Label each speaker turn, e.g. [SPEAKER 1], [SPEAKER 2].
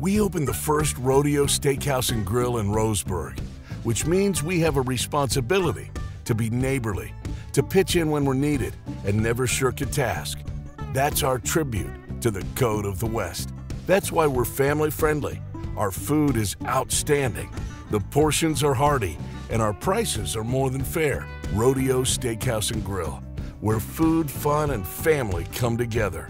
[SPEAKER 1] We opened the first Rodeo Steakhouse and Grill in Roseburg, which means we have a responsibility to be neighborly, to pitch in when we're needed, and never shirk a task. That's our tribute to the Code of the West. That's why we're family friendly. Our food is outstanding, the portions are hearty, and our prices are more than fair. Rodeo Steakhouse and Grill, where food, fun, and family come together.